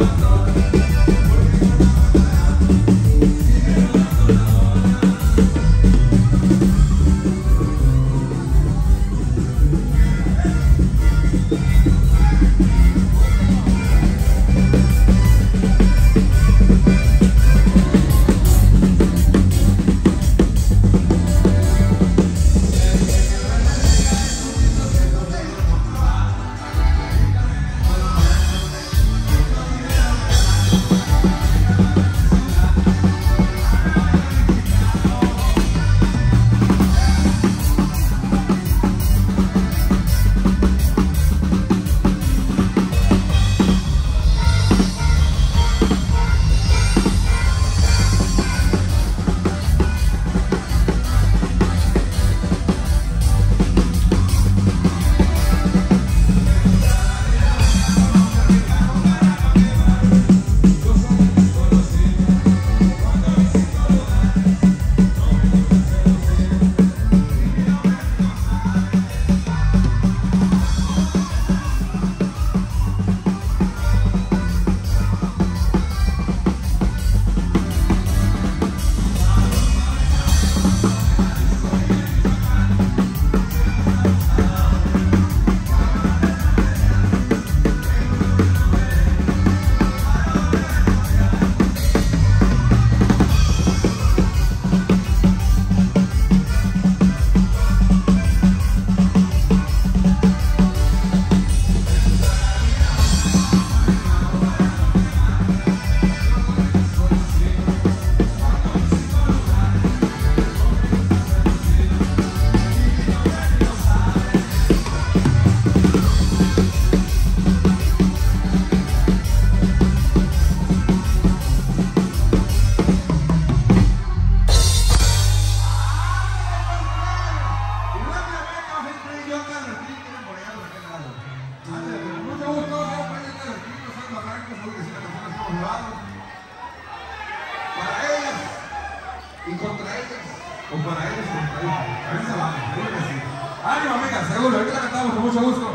I'm gonna go y contra ellas, o para ellos contra ellos. A si se van. Ánimo, amigas, seguro, ahorita la cantamos con mucho gusto.